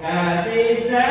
as you.